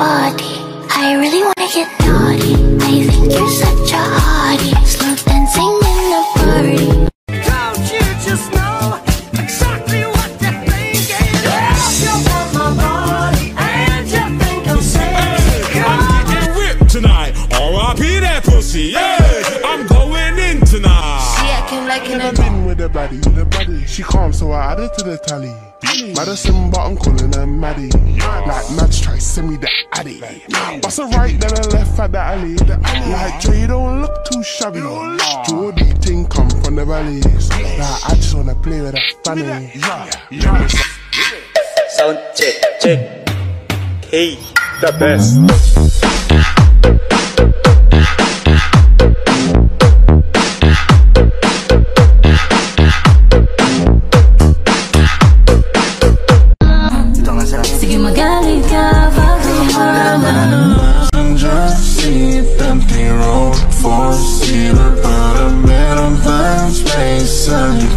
body. I really wanna get naughty. I think you're such a hottie. Slow acting like an I've with the baddie, with the baddie. She calm, so I add added to the tally. Madison, but I'm calling her Maddie. Like Mads try send me the addy. Bust a right, then a left at the alley. Like Dre, don't look too shabby. Jordy ting come from the valleys. Like I just wanna play with that fanny. Sound check, check. Hey. The best.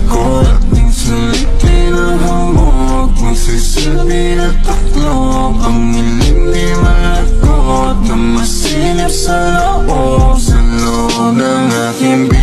ko At minsan liti ng hango Huwag mong sasabi na taklo Ang ilim di malakot Na masilip sa loob Sa loob ng aking bigo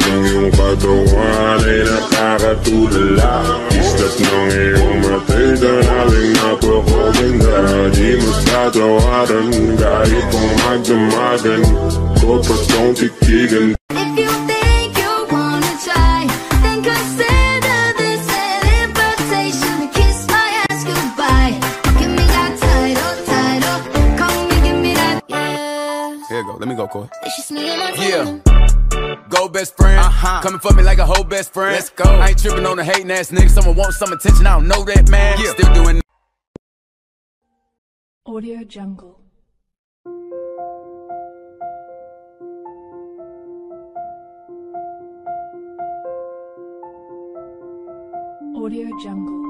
ng iyong katawan ay nakakatulala Islat ng iyong matay dalaling napakaganda Di mas tatawaran kahit kung magdamagan Ko pa't kong tikigan Here you go. Let me go, Corey. Yeah tongue. Go best friend. Uh-huh. Coming for me like a whole best friend. Let's go. I ain't tripping on the hating ass nigga. Someone wants some attention. I don't know that man. Yeah. Still doing Audio Jungle. Audio Jungle.